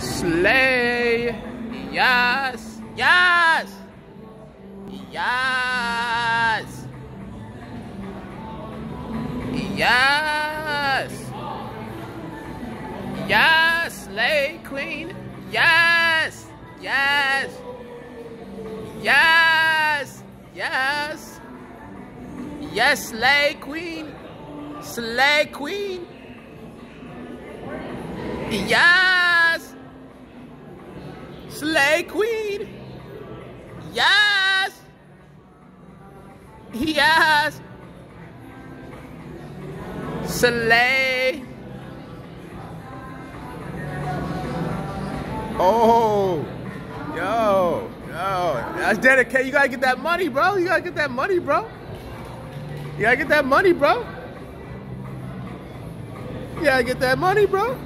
Slay. Yes. Yes. Yes. Yes. Yes. Slay queen. Yes. Yes. Yes. Yes. Yes, slay queen. Slay queen. Yes. Slay queen. Yes. Yes. Slay. Oh. Yo. Yo. That's dedicated. You gotta get that money, bro. You gotta get that money, bro. You gotta get that money, bro. You gotta get that money, bro.